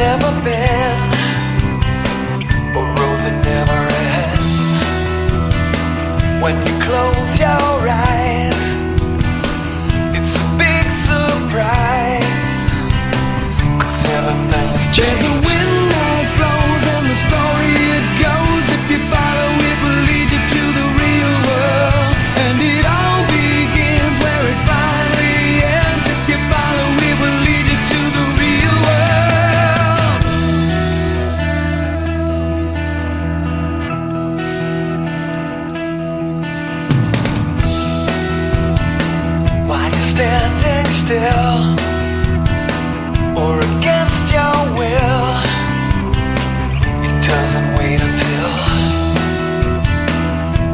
never been, a road that never ends. When you close your eyes, it's a big surprise, cause everything's changed. Standing still or against your will, it doesn't wait until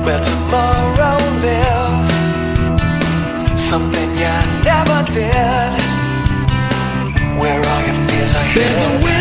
where tomorrow lives. Something you never did. Where all your fears are There's